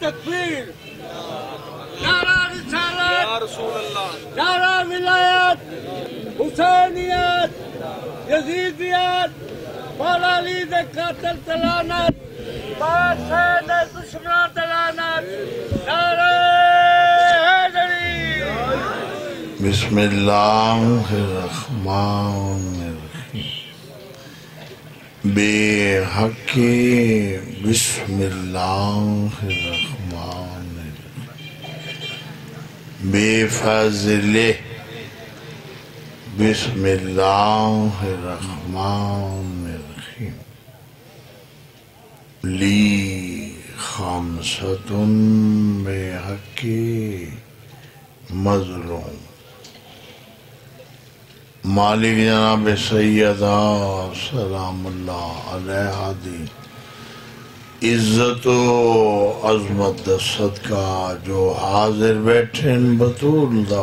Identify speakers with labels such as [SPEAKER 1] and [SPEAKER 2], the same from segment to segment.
[SPEAKER 1] تکبیر۔ نعرہ رسالت۔ نعرہ ولایت حسینیت یزیدیت مولا علی دے قاتل تلانت بادشاہ دے دشمنان تلانت نعرہ حیدری
[SPEAKER 2] بسم اللہ الرحمن الرحیم بے حق بسم اللہ الرحمن الرحیم۔ بے فضل بسم اللہ الرحمن الرحیم۔ لی خامست بے حق مظلوم مالک جناب سیدہ، سلام اللہ علیہ دی۔ عزت و عظمت دا صدقہ جو حاضر بیٹھن بطول دا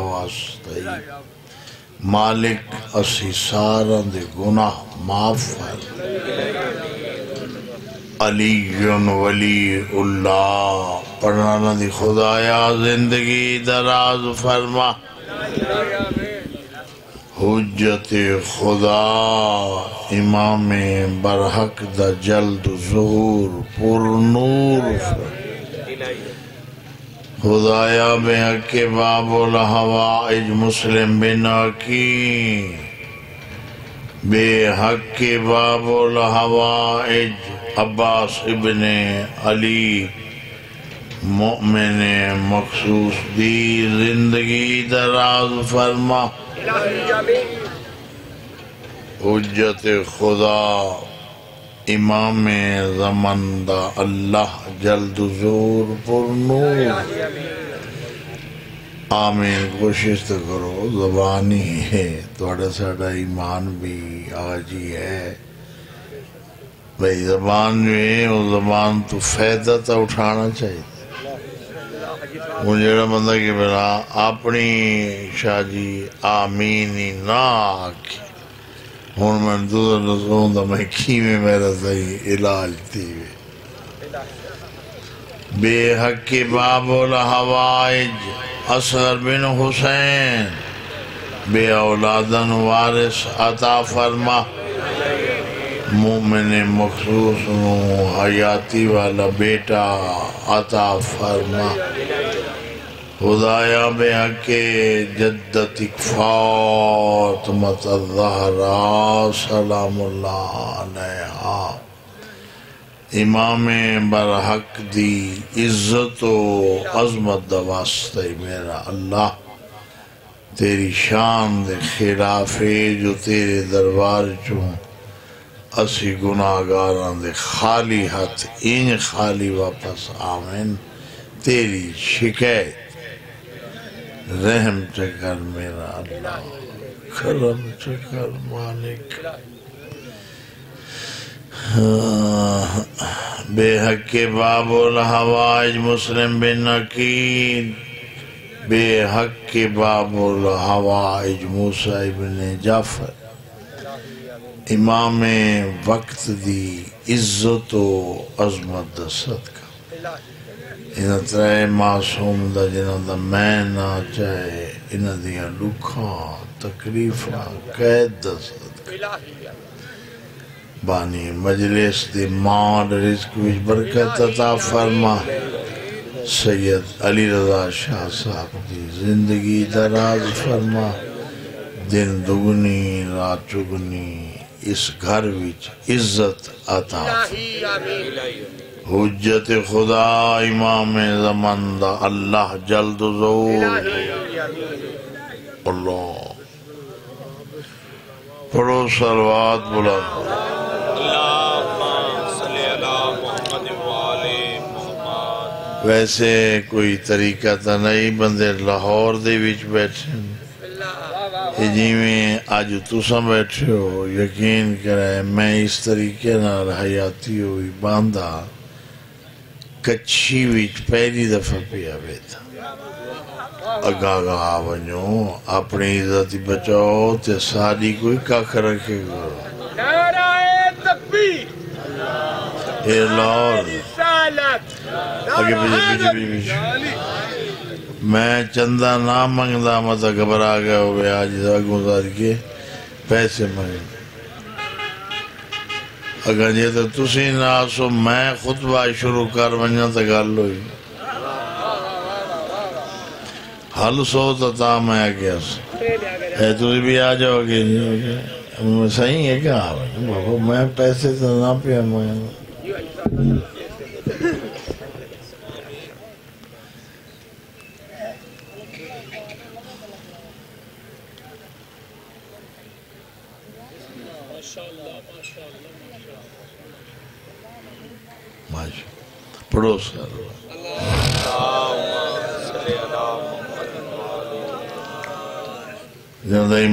[SPEAKER 2] مالک اسی سارا دے گناہ معاف فر علی ولی اللہ پڑھنا دی خدایا زندگی دراز فرما۔ حجت خدا امام برحق دا جلد ظہور پر نور خدایا بے حق باب الحوائج مسلم بن عقی بے حق باب الحوائج عباس ابن علی مؤمن مخصوص دی زندگی دراز فرما۔ حجت خدا امام زمن دا اللہ جلد زور پر نور۔ آمین، کوشش تو کرو، زبانی ہے توڑا ساڑا ایمان بھی آج ہی ہے۔ بھئی زبان جو ہے، وہ زبان تو فیدہ تا اٹھانا چاہیے۔ وہ جڑا بندہ کہ بنا اپنی شاہ جی آمینی نہ آکھی ہون میں دوزر نسلوں دا میں کی میرا صحیح علاج تھی وے بے حق باب الحوائج اصغر بن حسین، بے اولادن وارث عطا فرما۔ مومن مخصوص نو حیاتی والا بیٹا عطا فرما۔ خدایا بے حق جدت فاطمت الزہرا سلام اللہ علیہا۔ امام برحق دی عزت و عظمت دا واسطے میرا اللہ۔ تیری شان دے خلاف جو تیرے دربار چوں اسی گناہگاران دے خالی ہاتھ این خالی واپس آمین۔ تیری شکایت رحم چکر میرا اللہ کرم چکر مالک۔ بے حق کے باب الحوائج مسلم بن عقید بے حق کے باب الحوائج موسیٰ ابن جعفر۔ امام وقت دی عزت و عظمت دا صدقہ۔ انہ ترے معصوم دا جنہ دا میں نہ چاہے انہ دیا لکھاں تکلیفاں قید دا صدقہ بانی مجلس دی مان رزق وچ برکت عطا فرما سید علی رضا شاہ صاحب دی زندگی دراز فرما دن دگنی رات چگنی اس گھر وچ عزت عطا حجت خدا امام زمان دا اللہ جلد زور اللہ. پڑھو سروات بلند. ویسے کوئی طریقہ تا نہیں بندے لاہور دے وچ بیٹھے یہ جی میں آج تسا بیٹھے ہو یقین کرے میں اس طریقے نہ حیاتی ہوئی باندھا. کچھی وچ پہلی دفعہ پیا بیتا اگا گا آونیو اپنی عزت بچاؤ تے ساری کوئی کاکھ رکھے گا۔
[SPEAKER 1] نعرہ تکبیر
[SPEAKER 2] اے لاہور اگے پیچھے پیچھے پیچھے میں چندہ نہ منگدا مت گھبرا گیا ہوئے آج اگوں کے پیسے منگ اگر جی تو تسی نہ آسو میں خطبہ شروع کر ونجا تو گل ہوئی۔ حل سو تو تا میں آ گیا اے تسی بھی آ جاؤ گے۔ میں صحیح ہے کیا میں پیسے تو نہ پیا، میں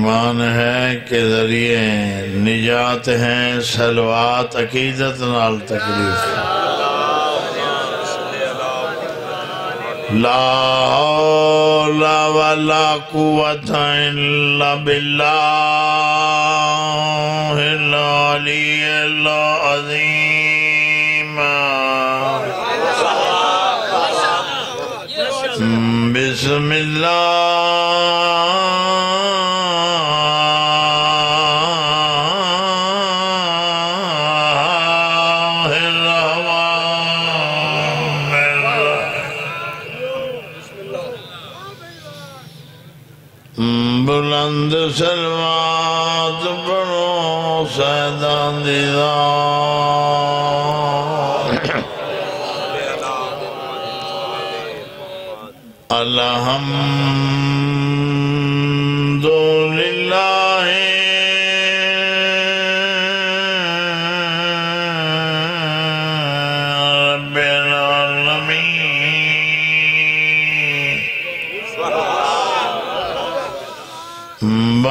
[SPEAKER 2] ایمان ہے کہ ذریعے نجات ہیں، سلوات، عقیدت نال تکلیف۔ لا حول ولا قوة إلا بالله العلي العظيم بسم الله سلوات پڑھو سیدان دیدار۔ الحمد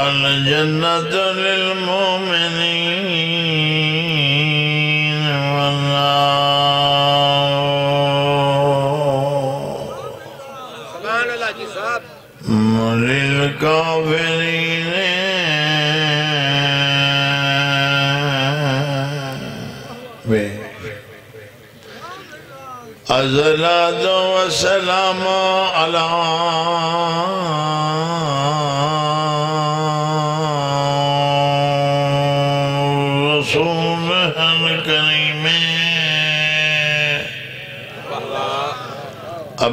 [SPEAKER 2] والجنة للمؤمنين والنار. للكافرين. الصلاة والسلام على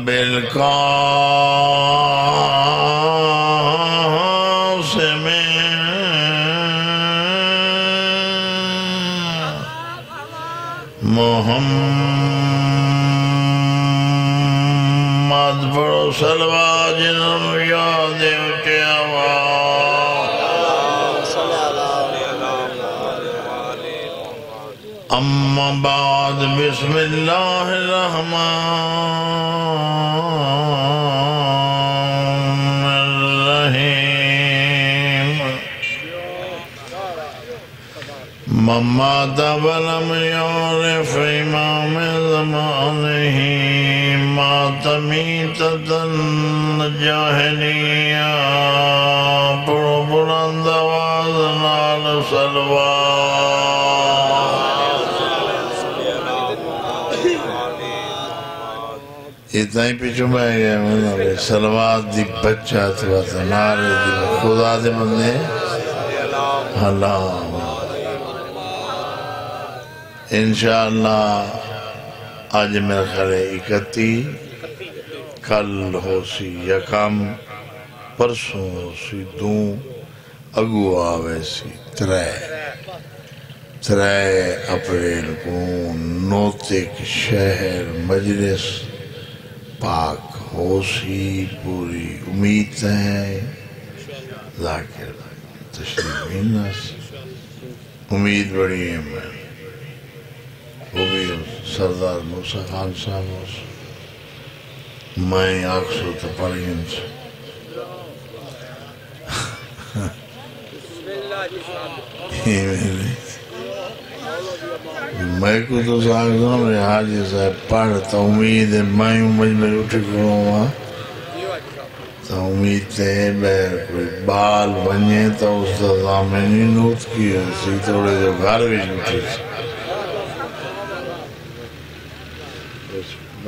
[SPEAKER 2] أبي القاسم محمد پڑھو سلوا جنہوں یاد اٹھیا أما بعد بسم الله الرحمن۔ ممات ولم يعرف إمام زمانه مات ميتة جاهلية پڑھو بلند آواز نال سلوات اتنا ہی پیچھو میں گیا میں سلوات دی بچہ تھوا تھا نارے دی خدا دے بندے۔ اللہ۔ انشاءاللہ آج میرا خیال ہے اکتی، کل ہو سی یکم، پرسوں ہو سی دوں، اگو آوے سی ترے۔ ترے اپریل کو نوتک شہر مجلس پاک ہوشی پوری امید ہے ذاکر، تشریف امید بڑی ہے میں۔ سردار موسیٰ خان صاحب اس میں آنکھ سو تو پڑی ان سے میں کو تو ساکتا ہوں میں حاجی صاحب پڑھتا امید ہے، میں مجمع اٹھ کروں وہاں تو امید ہے، میں کوئی بال بنے تو اس دا میں نے نوٹ کی اسی تھوڑے جو گھر بھی اٹھی۔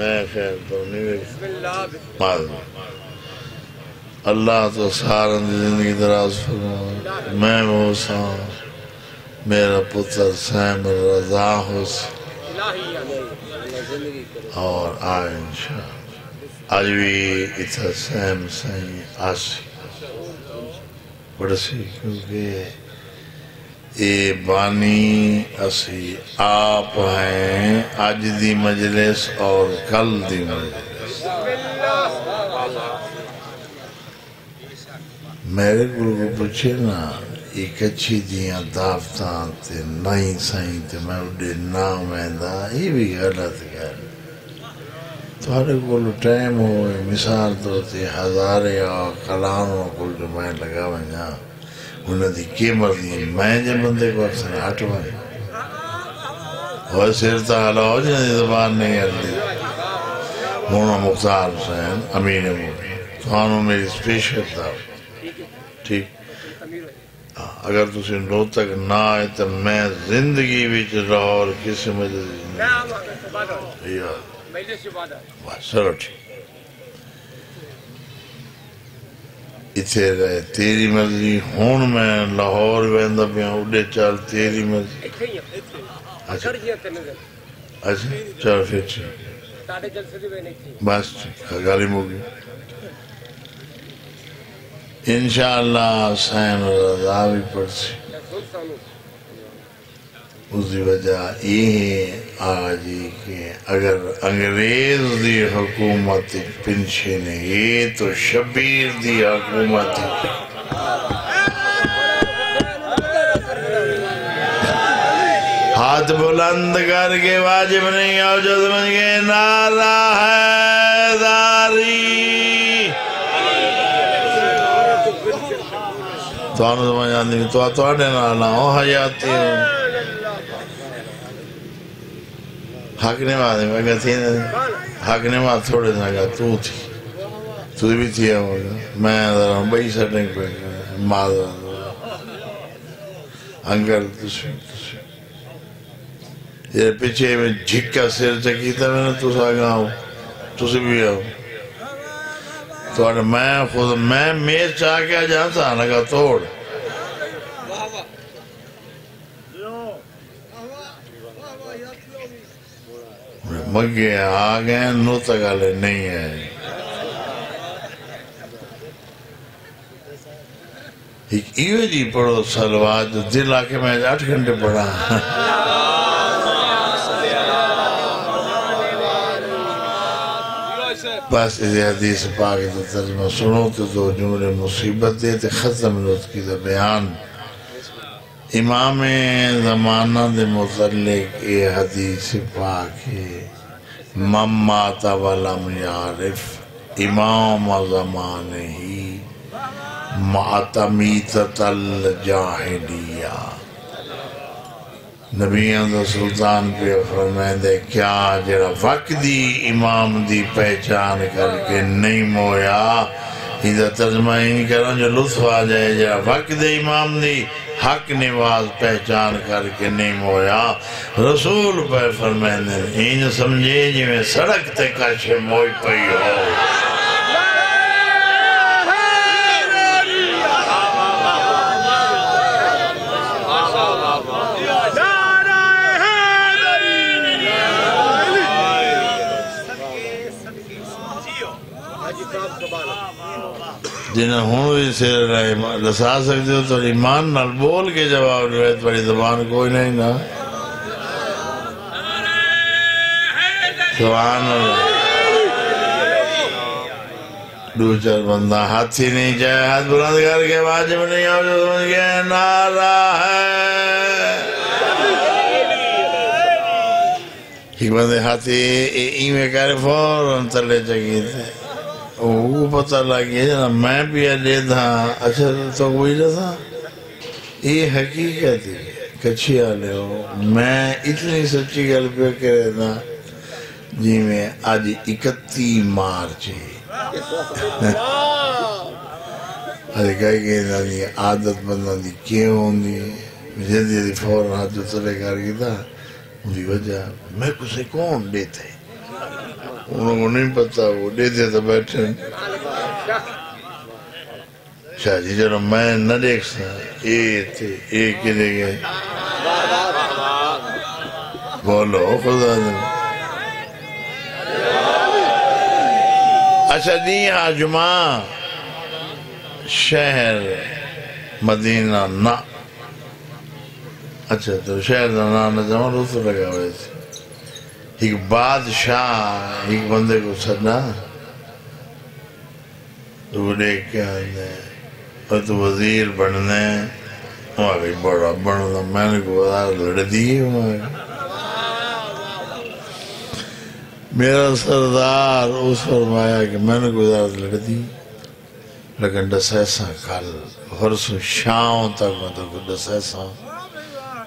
[SPEAKER 2] میں خیر تو نہیں ویک
[SPEAKER 1] بسم اللہ
[SPEAKER 2] اللہ تو سارن دی زندگی دراز فرمائے میں وہ ساں۔ میرا پتر سیم رضا حسین اور آئے انشاءاللہ۔ آج بھی اتھا سیم سائیں آسی۔ پڑسی کیونکہ اے بانی، اسی آپ ہیں۔ آج دی مجلس اور کل دی مجلس۔ میرے گروہ کو پوچھے نا، ایک اچھی دیاں دافتان تے نئی سائیں تے میں اڈے نام ایندا یہ بھی غلط گل۔ تھوڑے کول ٹائم ہوئے، مثال تو تے ہزارے اور کلاموں کول جو میں لگا ونجا انہوں دی کی مرضی میں جے بندے کو اکثر ہٹ وائے اور سر تعالیٰ ہو جنہی زبان نہیں کرتی مونا مختار حسین امین مولی توانو میری سپیشل تھا ٹھیک اگر تسی نو تک نہ آئے تو میں زندگی بچ رہا اور کسی مجھے
[SPEAKER 1] بادہ
[SPEAKER 2] بس چلو ٹھیک اتھے رہے تیری مرضی ہون میں لاہور ویندا پیا اڈے چال تیری مرضی اچھا اچھا چل پھر
[SPEAKER 1] تھی
[SPEAKER 2] بس گالی موگی انشاءاللہ سین رضا بھی
[SPEAKER 1] سن سانو
[SPEAKER 2] اس دی وجہ یہ ہے آجی کہ اگر انگریز دی حکومت پنچھے نے تو شبیر دی حکومت ہاتھ بلند کر کے واجب نہیں آؤ جو سمجھ گئے نعرہ ہے داری تو آنو سمجھ آندی تو آنے نالا ہو، حیاتی ہوں۔ حق نے مانے میں کہا تھی حق نے ماں تھوڑے سا کہا تو تھی تو بھی تھی ہوگا میں ذرا بئی سٹنگ پہ مادر انکل تسی تسی یہ پیچھے میں جھکا سیر چکی تھا میں نے تو سا گا تسی بھی آؤ تو اگر میں خود میں میر چاہ کے جانتا لگا توڑ مگے آگئے نو تگالے نہیں ہے۔ ایک ایوے جی پڑھو سلوات جو دل آکے میں آٹھ گھنٹے پڑھا۔ بس اس حدیث پاک تو ترجمہ سنو تو دو جملے مصیبت دے تے ختم لوت کی تو بیان۔ امام زمانہ دے متعلق یہ حدیث پاک ہے۔ من ولم یعرف امام زمان ہی ماتمیتت الجاہلیہ نبیان دا سلطان پہ فرمائے دے، کیا جڑا وقت دی امام دی پہچان کر کے نہیں مویا؟ ہی دا ترجمہ ہی نہیں کرنا جو لطف آ جائے، جڑا وقت دے امام دی حق نواز پہچان کر کے نہیں مویا۔ رسول پہ فرمائے دے این سمجھے جی میں سڑک تے کچھ موئی پئی ہو۔
[SPEAKER 1] سبحان
[SPEAKER 2] جنہیں ہوں بھی سیر رہے لسا سکتے ہو تو ایمان نال بول کے جواب روایت بڑی زبان کوئی نہیں نا۔ سبحان اللہ۔ دو چار بندہ ہاتھ ہی نہیں چاہے ہاتھ بلند کر کے واجب نہیں ہو جو سمجھ گئے، نعرہ ہے۔ ایک بندے ہاتھی ایمیں کرے فوراں تلے چکی تھے۔ وہ پتہ لگی جنا میں بھی اڈے تھا اچھا تو کوئی نہ تھا، یہ حقیقت ہے کچھی آلے ہو۔ میں اتنی سچی گل پہ کرے تھا۔ جی میں آج اکتی مارچ ہے۔ ارے کہہ گئے نا دی جی، عادت بندہ دی کیوں ہوندی مجھے دی دی فوراں ہاتھ جو تلے کر گئی تھا۔ مجھے وجہ، میں کسے کون دیتے انہوں کو نہیں پتا وہ دیتے تو بیٹھے۔ ہیں۔ شاہ جی جنہوں میں نہ دیکھ سا اے تھے اے کدے گئے۔ بولو خدا دے اچھا جی ہاں، دی آجمع شہر مدینہ نہ اچھا تو شہر دا نام نہ جمع رو لگا ہوئے تھے۔ ایک بادشاہ ایک بندے کو سنا تو وہ دیکھ کے آنے اور تو وزیر بننے وہاں بھی بڑا بننا۔ میں نے کو بتا لڑ دیئے وہاں میرا سردار اس فرمایا کہ میں نے کو گزارت لڑ دی۔ لیکن ڈسیسا کل ہرسو شاؤں تک میں تو ڈسیسا۔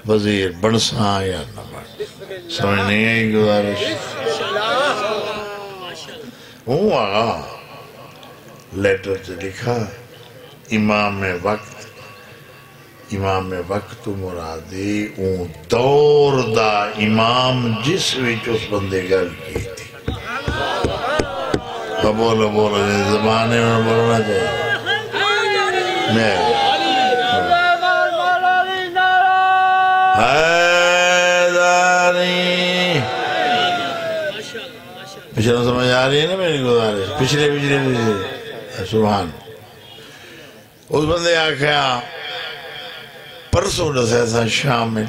[SPEAKER 2] وزیر بنسا یا نہ بن سمجھ نہیں آئی گزارش وہ آگا لیٹر سے لکھا امام وقت امام وقت مرادی اون دور دا امام جس وچ اس بندے گل کی تھی بولو بولو زبانے میں بولنا چاہیے میں حیداری پچھلے سمجھ آ رہی ہے نا میری گزارش۔ پچھلے پچھلے پچھلے سبحان۔ اس بندے آکھیا پرسوں دس ایسا شامل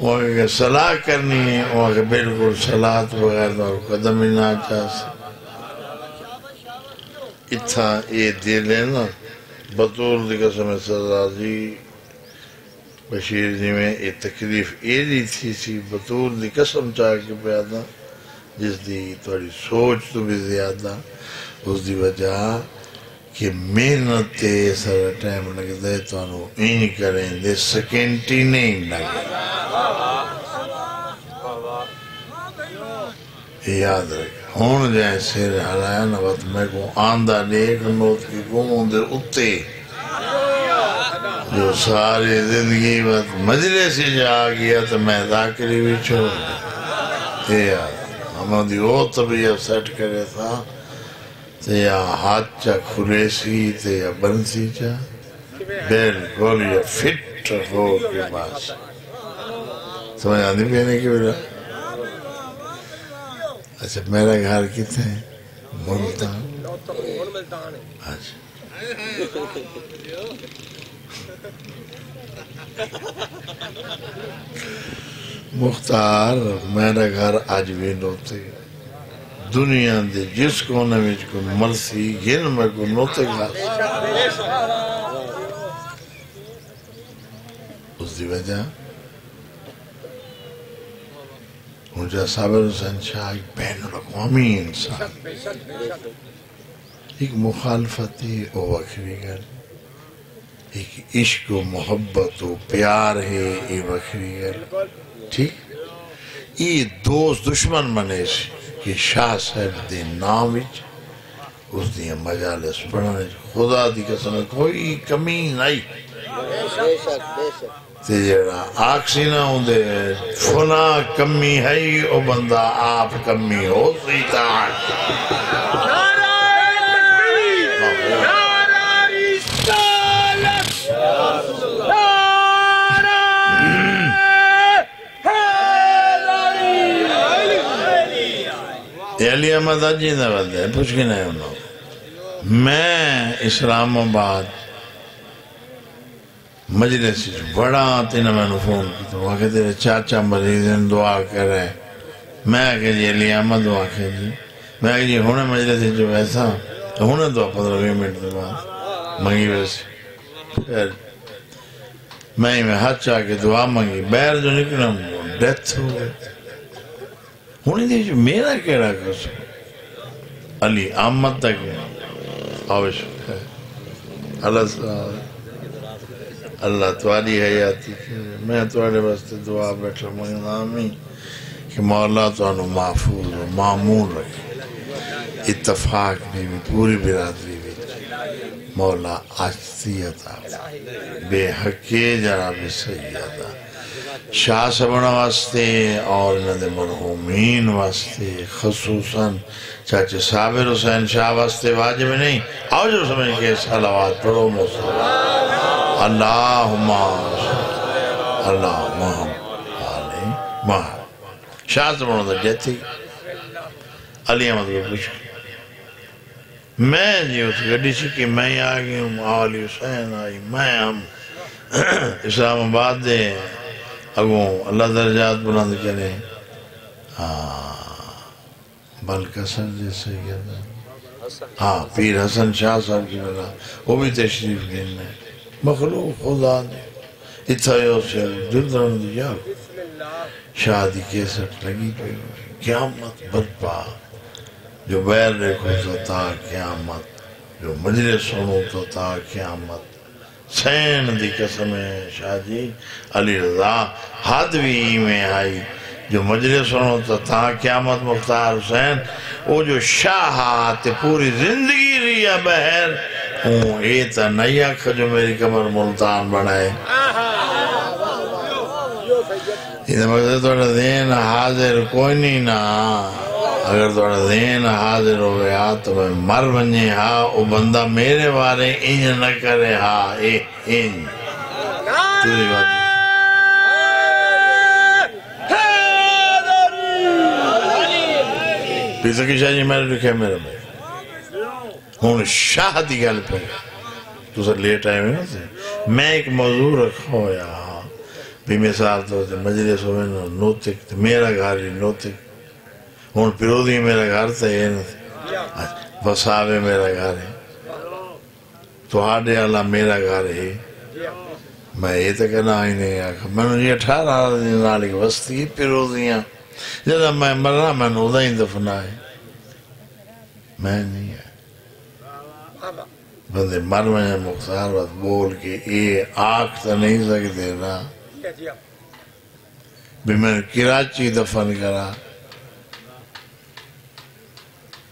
[SPEAKER 2] وہ کہ صلاح کرنی ہے۔ وہ کہ بالکل صلاح بغیر تو قدم ہی نہ چاہ سے اتھا یہ دل ہے نا بطور دی قسم سزا جی بشیر جی میں یہ تکلیف یہ دی تھی سی بطور دی قسم چاہ کے پیادا، جس دی تھوڑی سوچ تو بھی زیادہ۔ اس دی وجہ کہ محنت تے سارا ٹائم لگ دے تو انہوں این کریں دے، سیکنڈی نہیں لگے۔ یہ یاد رکھا ہون جائے سیر حلایا نا وقت میں کو آندہ دیکھ نوت کی گموں دے اتے۔ جو ساری زندگی وقت مجلے سے جا گیا تو میں ذاکری بھی چھوڑ دیا۔ یہ یاد ہمیں دی او طبیعت سیٹ کرے تھا۔ تو یا ہاتھ چا کھلے سی تو یا بنسی چا بالکل یا فٹ ہو کے پاس۔ سمجھ آدھی پینے کی بلا اچھا میرا گھر کتنے ہے ملتان۔ اچھا۔ مختار میرا گھر آج بھی نوتے۔ دنیا دے جس کونے میں کو مرسی گن میں کو نوتے گا اس دی وجہ مجھے صابر حسین شاہ ایک بین الاقوامی انسان۔ ایک مخالفت ہے او وکری گل ایک عشق و محبت و پیار ہے یہ وکری گل ٹھیک؟ یہ دوست دشمن بنے سی کہ شاہ صاحب دے نام وچ، اس دی مجالس پڑھنے خدا دی قسم، کوئی کمی نہیں۔ تے جڑا آکسی نہ ہوندے، فنا کمی ہے، او بندہ آپ کمی ہو سی تاک علی احمد اجی دا بندہ ہے، پوچھ کے نہیں انہوں میں اسلام آباد مجلس بڑا تینا میں نے فون کی تو وہاں کہ تیرے چاچا مریض ہیں، دعا کر رہے میں آکے جی علی احمد دعا کر جی۔ میں آکے جی ہونے مجلس جو ایسا تو ہونے دعا پندرہ بھی منٹ دے بعد منگی ویسے۔ پھر میں ہی میں ہاتھ چاہ کے دعا منگی۔ بیر جو نکلا ڈیتھ ہو گئی ہونے دی جو میرا کیڑا کسو علی احمد تک آوش ہے اللہ اللہ توالی حیاتی میں توالی واسطے دعا بیٹھا مگر آمین کہ مولا توانو محفوظ و معمول رکھے اتفاق بھی بھی پوری برادری بھی مولا آجتی عطا بے حقی جناب سیدہ شاہ سبنا واسطے اور انہوں دے مرحومین واسطے، خصوصاً چاچے صابر حسین شاہ واسطے واجب نہیں۔ آؤ جو سمجھ کے صلوات پڑھو، موسیٰ۔ اللہم اللہم آلے مہر شاہ سبنا دا جیتی علی احمد کو پوچھ میں جی اس گڑی سے کہ میں آگئی ہوں آلی حسین آئی، میں ہم اسلام آباد دے۔ اگوں اللہ درجات بلند کرے۔ ہاں، بلکسر جیسے کہتا ہاں پیر حسن شاہ صاحب کی بلا وہ بھی تشریف دینا ہے۔ مخلوق خدا دے اتھایو سے دل درم دیا۔
[SPEAKER 1] بسم اللہ
[SPEAKER 2] شادی کیسٹ لگی پہ قیامت برپا جو بیر دیکھو تو تا قیامت، جو مجلس سنو تو تا قیامت۔ سین دی قسم ہے شاہ جی علی رضا، حد بھی میں آئی جو مجلس سنو تو تا قیامت مختار حسین، وہ جو شاہ آتے پوری زندگی ریا بہر، ہوں اے تا نئی اکھ جو میری کمر ملتان بنائے۔ یہ مقصد توڑا دین حاضر کوئی نہیں نا۔ اگر توڑا دین حاضر ہو گیا ہاں، تو میں مر بنجے ہاں وہ بندہ میرے بارے انج نہ کرے ہاں اے انج۔ توری بات۔ پیسا کی شاہ جی میں نے لکھے میرے بھائی۔ ہون شاہ دی گل پہ۔ تو سر لیٹ آئے ہوئے نا سے میں ایک موضوع رکھا ہو یا ہاں، بھی مثال تو تے مجلس ہوئے نوتک میرا گھر ہی نوتک۔ ہون پیرودی میرا گھر تے یہ وساوے میرا گھر۔ ہے تو آڈے اللہ میرا گھر ہے۔ میں یہ تو کہنا ہی نہیں آکھا میں نے یہ اٹھارہ دن نالی وستی پیرودیاں جب میں مرنا میں نے ادھا ہی دفنا ہے۔ میں نہیں ہے۔ بندے، مر میں مختار بات بول کے اے آنکھ تو نہیں سکتے نا۔ بھی میں نے کراچی دفن کرا۔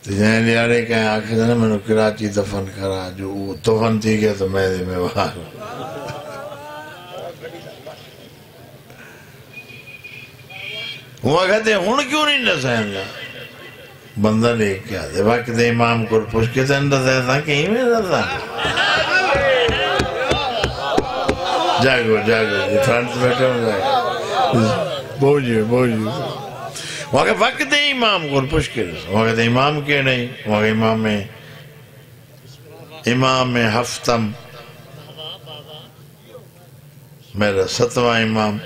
[SPEAKER 2] یعنی لیارے کہیں آنکھ دینا میں نے کراچی دفن کرا، جو دفن تھی گیا تو میں دے میں باہر وہ کہتے ہیں ہون کیوں نہیں نسائیں گا بندہ لے کے آدھے وقت دے امام کو پوچھ کے تن رہتا تھا کہیں میں رہتا جاگو جاگو جی فرانس بیٹھے ہوں، جاگو۔ بوجھے بوجھے وہاں کہ وقت دے امام کو پوچھ کے وہاں کہتے امام کے نہیں، وہاں کہ امام امام ہفتم۔ میرا ستواں امام۔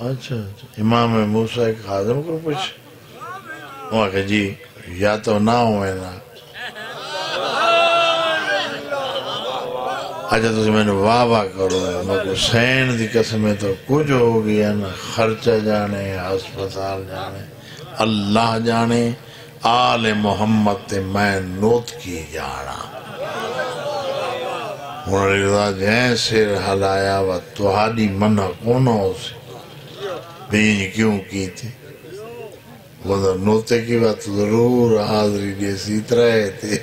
[SPEAKER 2] اچھا اچھا۔ امام موسیٰ ایک خادم کو پوچھ۔ وہاں کہ جی یا تو نہ ہوئے نا اچھا تو میں نے واہ واہ کرو۔ ہے میں کو سین دی قسمیں تو کچھ ہو گیا نا، خرچہ جانے، ہسپتال جانے، اللہ جانے۔ آل محمد تے میں نوت کی جانا۔ انہوں نے کہا جہاں سر حلایا و توہاڈی منع کونہ ہو سے بین کیوں کی تھی وہ نوتے کی بات ضرور حاضری جیسی طرح تھے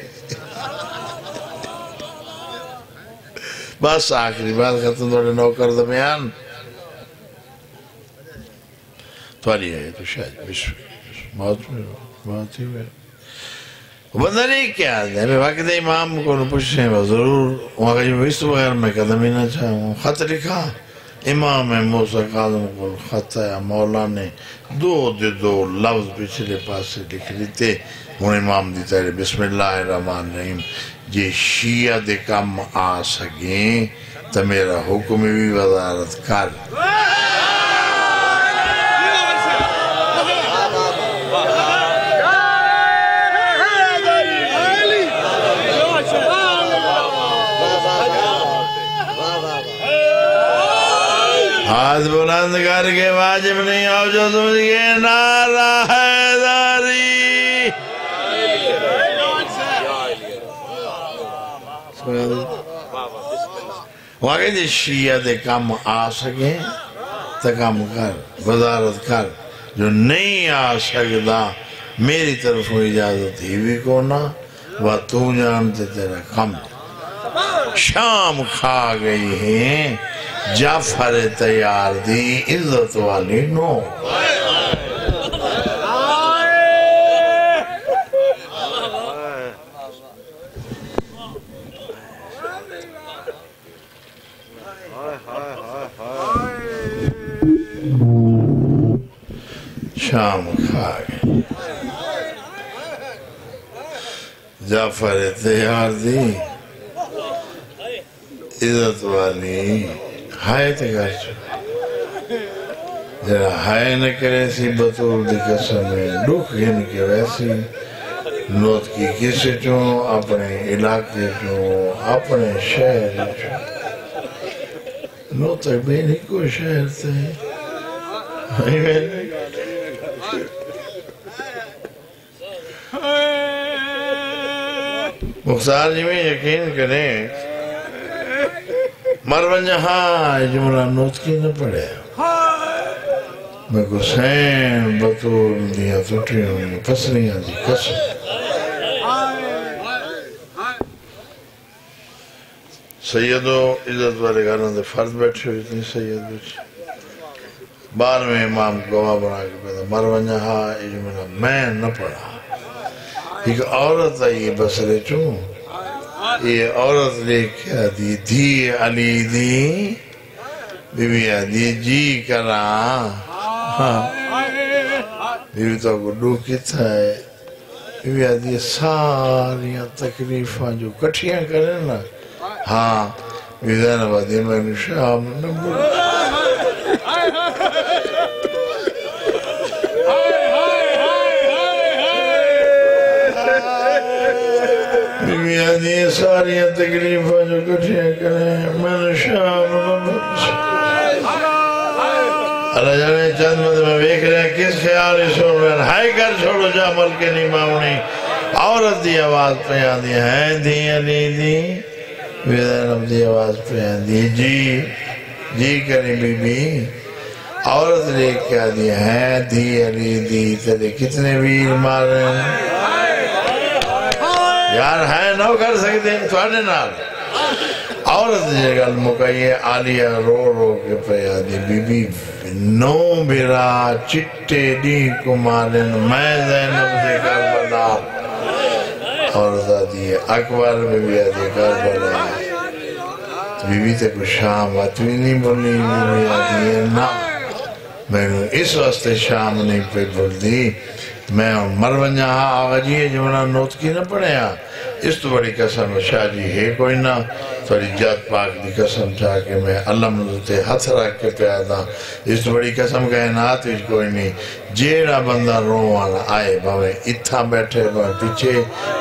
[SPEAKER 2] بس آخری بات ختم توڑے نوکر دمیان توالی ہے تو شاید بشو بہت میں بہت ہی ہوئے بندہ نہیں کیا دے میں وقت امام کو پوچھیں ضرور وہاں کہ اس بغیر میں قدم ہی نہ چاہوں۔ خط لکھا۔ امام موسیٰ قادم کو خط ہے مولا نے دو دے دو لفظ پچھلے پاس سے لکھ لیتے۔ ہوں امام دی تیرے بسم اللہ الرحمن الرحیم۔ جے شیعہ دے کم آ سکیں تو میرا حکم بھی وزارت کر۔ ہاتھ بلند کر کے واجب نہیں آؤ جو تم یہ نعرہ حیداری واقعی دے شیعہ دے کام آ سکیں تو کم کر، وزارت کر۔ جو نہیں آ سکتا میری طرف اجازت ہی بھی کونا وہ تو جانتے تیرا کم۔ شام کھا گئی ہیں، جعفر تیار دی، عزت والی نو۔ شام کھا گئی جعفر تیار دی عزت والی ہائے تے گھر چو جرا ہائے نہ کرے سی بطور دی قسم میں ڈوک گھن کے ویسی نوت کی کسی چوں اپنے علاقے چوں اپنے شہر چوں نوت تک نہیں کوئی شہر تے ہائے مختار جی میں یقین کریں مروان جہاں جملہ نوت کی نہ پڑے میں کو سین بطول دیا توٹی ہوئی پسلیاں دی قسم سید عزت والے گھروں دے فرد بیٹھے ہوئی اتنی سید بیٹھے بار میں امام گواہ بنا کے پیدا مروان جہاں جملہ میں نہ پڑھا ایک عورت آئی بسرے چوں؟ یہ عورت لے کے آدھی، دھی علی دی بی بی آدھی جی کرا۔ ہاں۔ بی بی تو کو ڈو کتا ہے بی بی آدھی ساریاں تکلیفاں جو کٹھیاں کریں نا۔ ہاں۔ بی بی زینب آدھی میں نے شام نمبر۔ بی بی آدھی ساریاں تکلیفاں جو کٹھیاں کریں، میں نے شام اللہ جانے چند مدد میں بیک رہے ہیں، کس خیال ہی سن رہے ہیں؟ ہائی کر چھوڑو جا، ملک نہیں مامنی عورت دی آواز پہ آدھی ہے دی علی دی؟ ویدنب دی آواز پہ آدھی جی جی کریں بی بی۔ عورت لے کے آدھی ہے دی علی دی؟ تیرے کتنے ویر مارے ہیں؟ یار ہے نو کر سکتے ہیں تو آنے نال۔ عورت جے جگل مکائیے آلیا رو رو کے پیا دی بی بی نو بیرا چٹے دی کمارن میں زینب سے کربلا عورت دی اکبر بی بی آدھی کربلا بی بی تے کو شام اتوی نہیں بولی بی بی آدھی نا میں نے اس واسطے شام نہیں پہ بول دی میں مروان جہاں آغا جی ہے نوت کی نہ پڑھے ہاں اس تو بڑی قسم شاہ جی ہے کوئی نہ۔ تھوڑی جات پاک دی قسم چاہ کے میں اللہ ملتے ہاتھ رکھ کے پیادا اس بڑی قسم کہے نات وچ کوئی نہیں۔ جیڑا بندہ روانا آئے باویں اتھا بیٹھے باویں پیچھے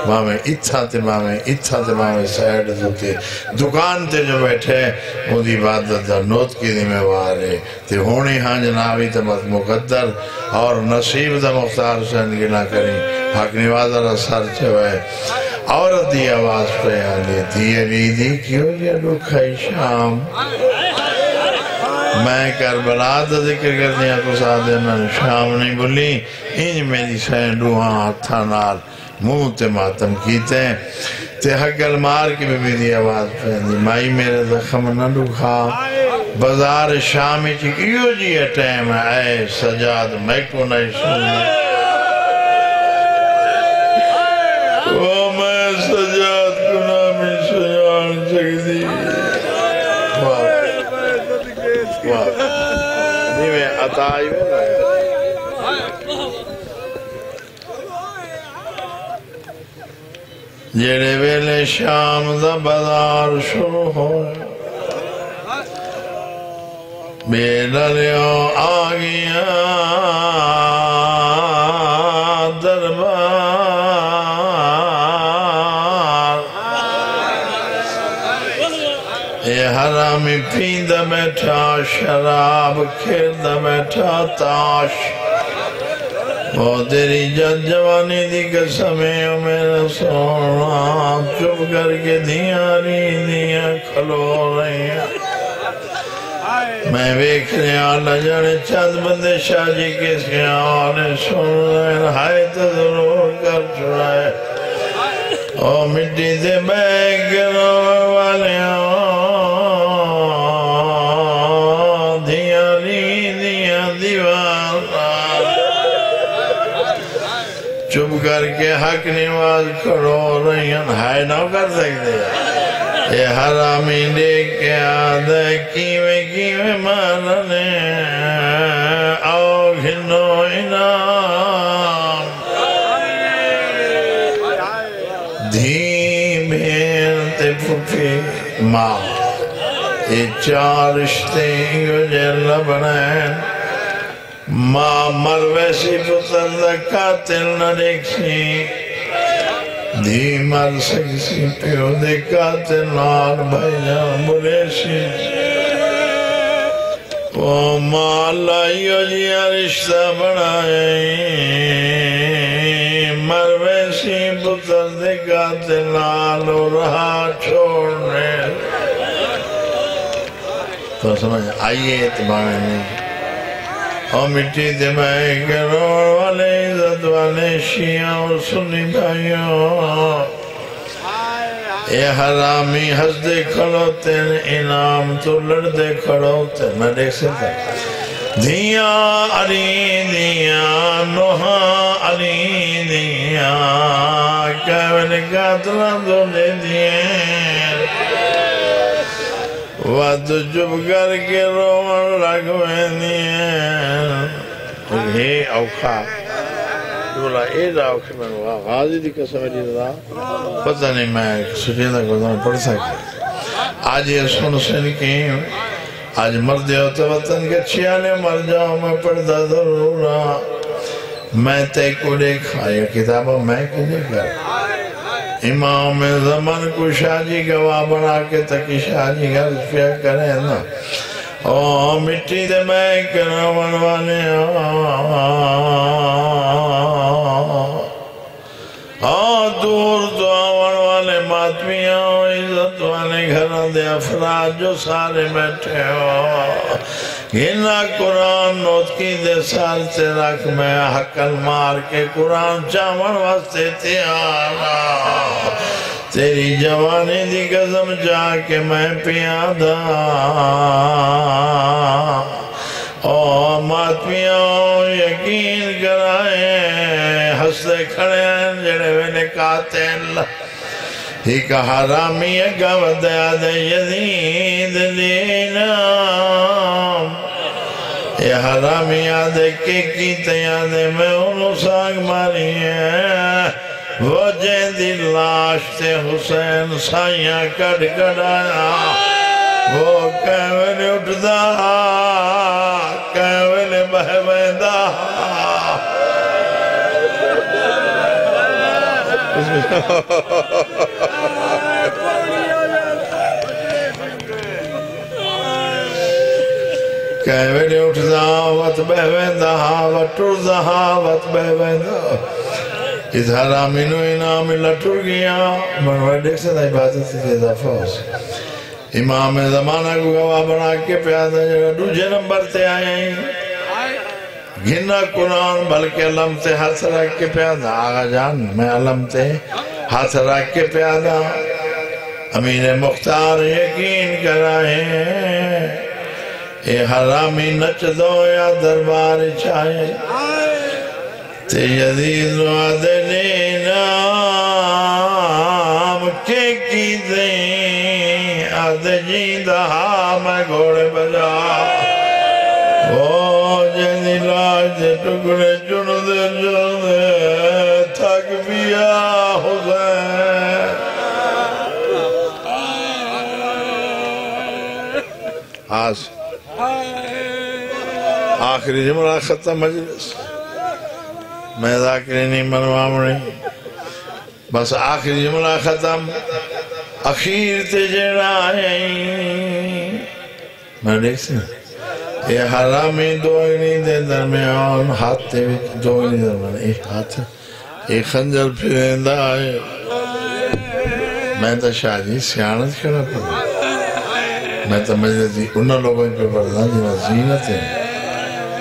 [SPEAKER 2] باویں اتھا تے باویں اتھا تے باویں سائیڈ دوتے دکان تے جو بیٹھے وہ دی عبادت دا نوت کی دی میں وارے تے ہونی ہاں جنابی تے مت مقدر اور نصیب دا مختار حسین گنا کریں۔ حق نوازہ را سر چھوئے عورت دی آواز پہ آلی دی علی دی کیوں جی؟ یہ لکھائی شام۔ میں کربلا دا ذکر کر دیا کو سادے میں شام نہیں بولی۔ انج میری سین روحاں ہاتھا نال، منہ تے ماتم کیتے تے حقل مار کے بھی بھی دی آواز پہ دی مائی میرے زخم نہ لکھا۔ بازار شامی چکیو جی یہ ٹیم ہے اے سجاد، میں کو نہیں سننے جڑے ویلے شام دا بازار شروع ہو بے لیو آگیا دربار اے حرامی پیندہ بیٹھا شراب کھیردہ بیٹھا تاش۔ وہ تیری جد جوانی دی قسمیں او میرا سونا۔ چپ کر کے دیاں ری دیاں کھلو رہی ہیں۔ میں بیک رہا اللہ جانے چند بندے شاہ جی کس کے آنے سن رہے ہیں۔ ہائے تو ضرور کر چھڑائے او مٹی دے بیگ گرو چپ کے حق نواز کھڑو رہین ہائے نہ کر سکتے۔ اے حرامی دیکھ کے آدھے کیوے کیوے ماننے آؤ گھنو انام دھی بین تے پھوپھی ماں۔ یہ چار رشتے جو جیل بنائیں ماں مرویسی پتر دا قاتل نہ دیکھیں۔ دھی مر سکسی پیو دے قاتل نال بھائی جان بولے او ماں لائیو جیا رشتہ بنائیں۔ مر ویسی پتر دے قاتل نال رہا چھوڑنے۔ تو سمجھ، آئیے اعتبار نہیں اور مٹی دمائی کروڑ والے، عزت والے شیعہ اور سنی بھائیوں۔ اے حرامی ہس دے کھڑوتے انعام تو لڑ دے کھڑوتے میں دیکھ سکتا دیا علی، دیا نوحا علی، دیا کیون قاتلہ دو لے دیئے وقت جب کر کے رومن لگ رکھوینی ہے یہ اوکھا بولا اے دا اوکھا میں نے غازی دی قسم ہے دا پتہ نہیں میں سجیدہ کو دوں پڑھ سکتا آج یہ سن سن کی آج مردے ہوتے وطن کے چھیانے مر جاؤں میں پڑھتا ضرورا میں تے کو دیکھا یہ کتابہ میں کو دیکھا امام زمان کو شاجی گواہ بنا کے تکی شاجی گل پیا کرے نا۔ او مٹی دے میں کرامن والے آ دور دعاون والے ماتمیاں عزت والے گھروں دے افراد جو سارے بیٹھے ہو گھنا قرآن نوت کی دے سال سے رکھ میں حقل مار کے قرآن چاون واسطے تیارا تیری جوانی دی قسم جا کے میں پیادا او ماتمیاں یقین کرائے ہستے کھڑے ہیں جڑے ویلے قاتل ایک حرامی گو دیا دے یزید دینا۔ یہ حرامی آدھے کے کی تیادے میں انہوں ساگ ماری ہے وہ جیدی لاش تے حسین سائیاں کڑ کڑایا وہ کیوے اٹھدا کیوے بہ بیندہ کیوے اٹھدا وقت بہ بیندہ وقت ٹردا وقت بہ بیندہ اس حرامی نو انعام لٹر گیا منوائے دیکھ سے دا عبادت سے اضافہ ہو سکتا امام زمانہ کو گواہ بنا کے پیادہ جگہ دوجہ نمبر تے آئے ہیں گھنا قرآن بلکہ علم تے ہاتھ رکھ کے پیادہ آغا جان میں علم تے ہاتھ رکھ کے پیادہ امین مختار یقین کرائے اے حرامی نچ دو یا دربار چاہے۔ تے یزید و عدلین نام کے کی دیں عد جیندہ میں گھوڑے بجا۔ او جنی لاج ٹکڑے چن دے تھک بیا حسین آج آخری جی جملہ ختم مجلس۔ میں ذاکرین نہیں منوامنی بس آخری جی جملہ ختم اخیر تے جڑا آئیں میں دیکھ سے یہ حرامی دوئنی دے درمیان، ہاتھ تے دوئنی درمیان۔ ایک ہاتھ ایک خنجر پھرندہ آئے میں تو شادی جی سیانت کھڑا پڑا میں تو مجلسی انہوں لوگوں پہ پڑھنا جنہاں زینت ہیں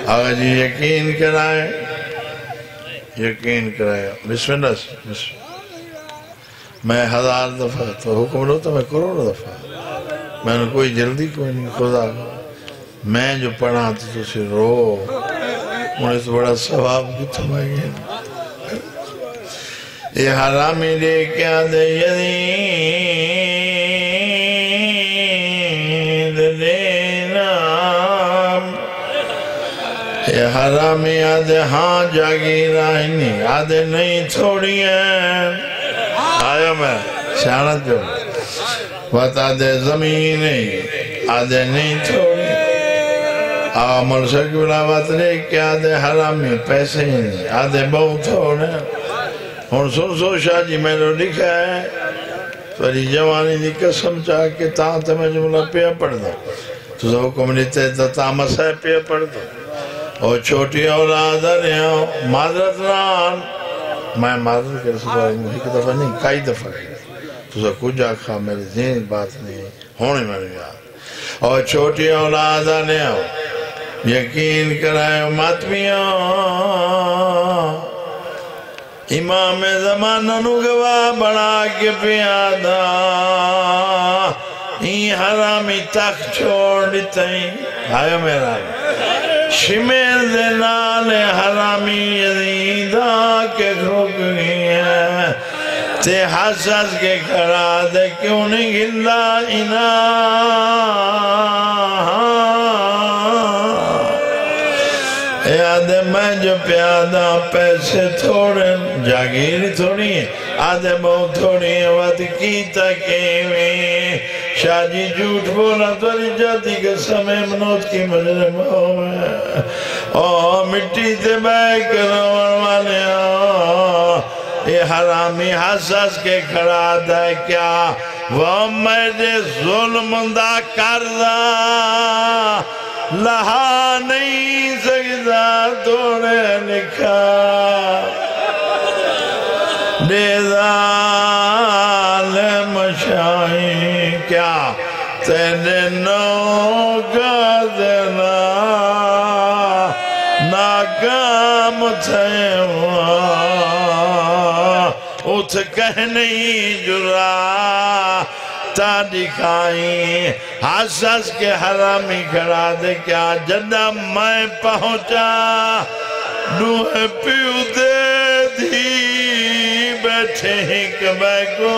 [SPEAKER 2] آگا جی یقین کرائے۔ یقین کرائے۔ بسم اللہ سے بسم میں ہزار دفعہ تو حکم لو تو میں کروڑ دفعہ۔ میں نے کوئی جلدی کوئی نہیں، خدا۔ میں جو پڑھا تو تو سے رو مجھے تو بڑا ثواب کی تمہیں گئے یہ حرامی لے کیا دے یزید۔ حرامی آدھے ہاں جاگی رائنی آدھے نہیں تھوڑی ہیں آیا میں سیانت جو بتا دے زمین نہیں آدھے نہیں تھوڑی عمل شکی بلا بات لے کہ آدھے حرامی پیسے ہی نہیں آدھے بہت تھوڑے ہن سن سو شاہ جی میں نے لکھا ہے تھوڑی جوانی دی قسم چاہ کے تاں تے میں جملہ پیا پڑھ دوں تو حکم لیتے تو تاں مسئلہ پیا پڑھ دوں اور چھوٹی اولاد رہے معذرت نان میں معذرت کر سکتا ہوں ایک دفعہ نہیں، کئی دفعہ کی تو سو کچھ آکھا، میرے ذہن بات نہیں، ہونے میں نے یاد۔ اور چھوٹی اولاد رہے یقین کرائے ماتمیاں امام زمانہ نو گواہ بڑا کے پیادا این حرامی تک چھوڑ دیتیں آئے میرا۔ شمیر دے نال حرامی یزیدہ کے کھرک گئی ہے۔ تے حساس کے کھڑا دے، کیوں نہیں گلہ اینا؟ آدھے میں جو پیادہ پیسے تھوڑے جاگیری تھوڑی ہیں آدھے تھوڑی ہیں وقت کی تکیویں شاہ جی جھوٹ بولا تو جاتی کے سمیں منوت کی مجرم ہوئے او مٹی تے بے کرور والے یہ حرامی حساس کے کھڑا دے کیا وہ میرے ظلم دا کردہ لہا نہیں سکتا توڑے لکھا دیدال مشائی کیا؟ تیرے نو کا ناکام تھے اتھ کہہ نہیں جرا، تا دکھائیں حسس کے حرامی کھڑا دے کیا؟ جدہ میں پہنچا نوح پیو دے دی۔ بیٹھے ہی کبے کو